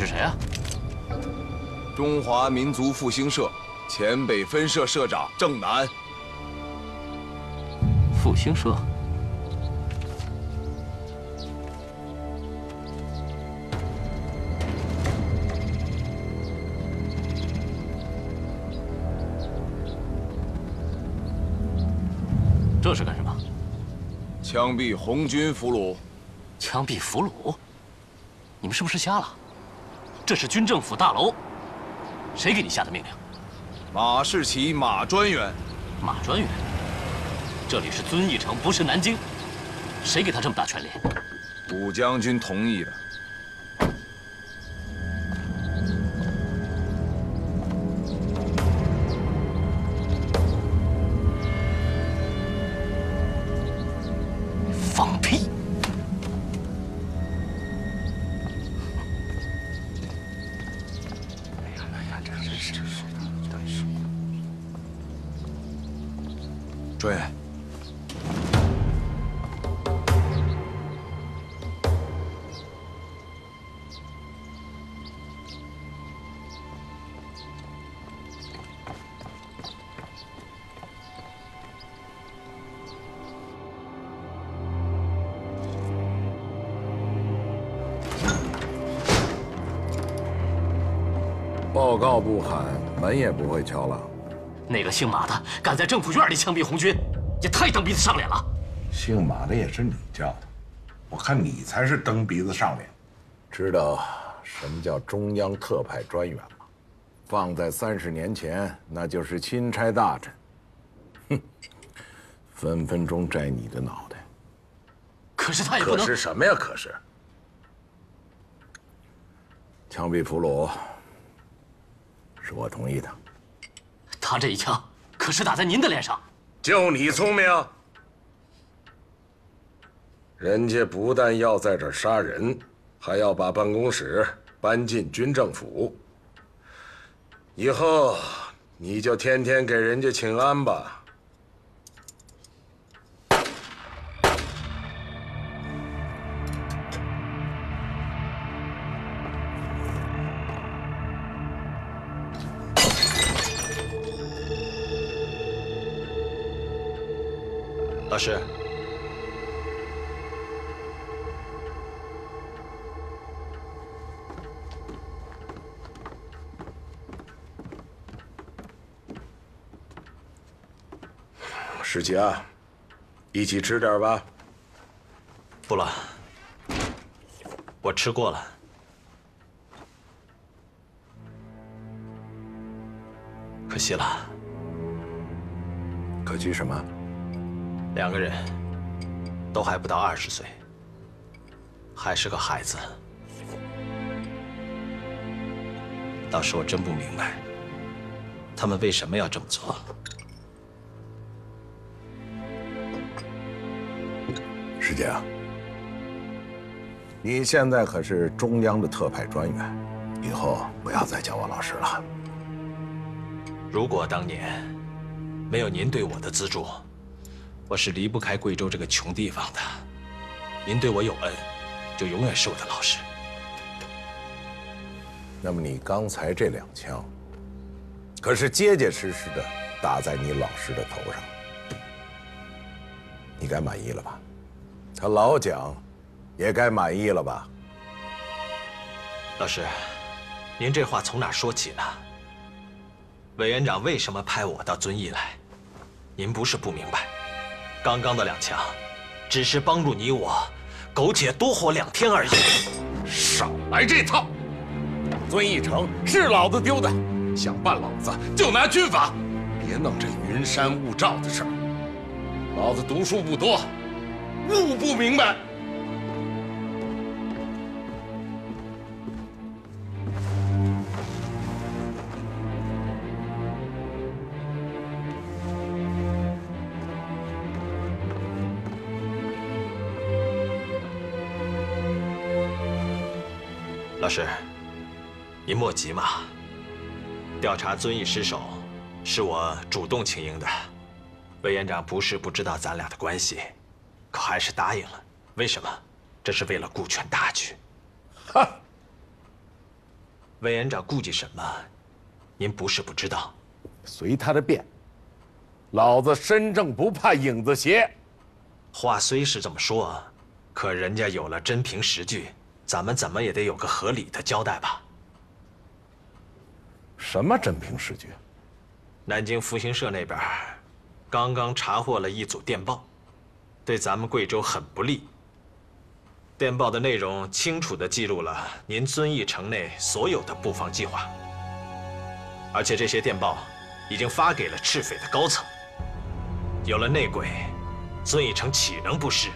你是谁啊？中华民族复兴社前北分社社长郑南。复兴社。这是干什么？枪毙红军俘虏。枪毙俘虏？你们是不是瞎了？这是军政府大楼，谁给你下的命令？马士奇，马专员。马专员？这里是遵义城，不是南京，谁给他这么大权力？武将军同意的。这是真实的，专？报告不喊，门也不会敲了。那个姓马的敢在政府院里枪毙红军，也太蹬鼻子上脸了。姓马的也是你叫的，我看你才是蹬鼻子上脸。知道什么叫中央特派专员吗？放在三十年前，那就是钦差大臣。哼，分分钟摘你的脑袋。可是他也不能。可是什么呀？可是，枪毙俘虏。是我同意的。他这一枪可是打在您的脸上，就你聪明。人家不但要在这儿杀人，还要把办公室搬进军政府。以后你就天天给人家请安吧。是。世佳，一起吃点吧。不了，我吃过了。可惜了。可惜什么？两个人都还不到二十岁，还是个孩子。当时我真不明白，他们为什么要这么做。师姐啊，你现在可是中央的特派专员，以后不要再叫我老师了。如果当年没有您对我的资助，我是离不开贵州这个穷地方的，您对我有恩，就永远是我的老师。那么你刚才这两枪，可是结结实实的打在你老师的头上，你该满意了吧？他老蒋，也该满意了吧？老师，您这话从哪说起呢？委员长为什么派我到遵义来？您不是不明白。刚刚的两枪，只是帮助你我苟且多活两天而已。少来这套！遵义城是老子丢的，想办老子就拿军法，别弄这云山雾罩的事儿。老子读书不多，悟不明白。老师，您莫急嘛。调查遵义失守，是我主动请缨的。委员长不是不知道咱俩的关系，可还是答应了。为什么？这是为了顾全大局。哈！委员长顾忌什么？您不是不知道。随他的便。老子身正不怕影子斜。话虽是这么说，可人家有了真凭实据，咱们怎么也得有个合理的交代吧？什么真凭实据？南京复兴社那边刚刚查获了一组电报，对咱们贵州很不利。电报的内容清楚地记录了您遵义城内所有的布防计划，而且这些电报已经发给了赤匪的高层。有了内鬼，遵义城岂能不是？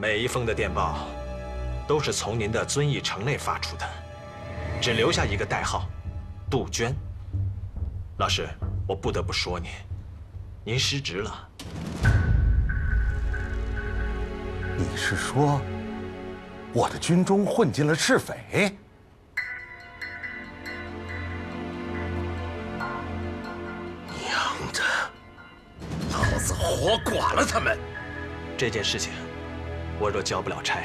每一封的电报都是从您的遵义城内发出的，只留下一个代号“杜鹃”。老师，我不得不说您，您失职了。你是说，我的军中混进了赤匪？娘的，老子活剐了他们！这件事情，我若交不了差，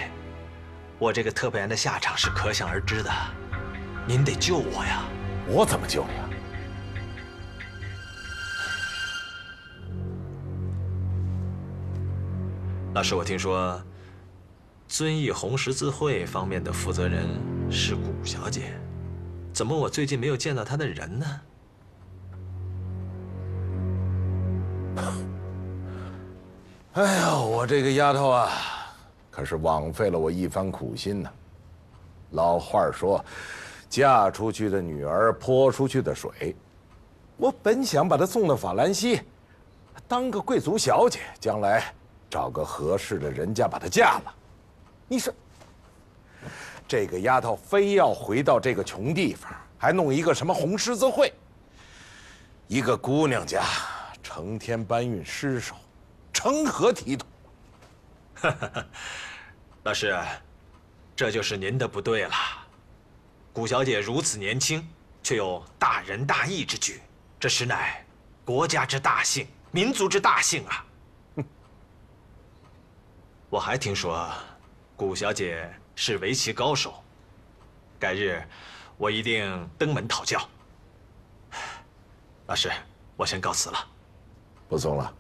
我这个特派员的下场是可想而知的。您得救我呀！我怎么救你啊？老师，我听说，遵义红十字会方面的负责人是谷小姐，怎么我最近没有见到她的人呢？哎呀，我这个丫头啊，可是枉费了我一番苦心呢。老话说，嫁出去的女儿泼出去的水。我本想把她送到法兰西，当个贵族小姐，将来。找个合适的人家把她嫁了，你说，这个丫头非要回到这个穷地方，还弄一个什么红十字会？一个姑娘家，成天搬运尸首，成何体统？老师，这就是您的不对了。谷小姐如此年轻，却有大仁大义之举，这实乃国家之大幸，民族之大幸啊！我还听说，谷小姐是围棋高手。改日，我一定登门讨教。老师，我先告辞了。不送了。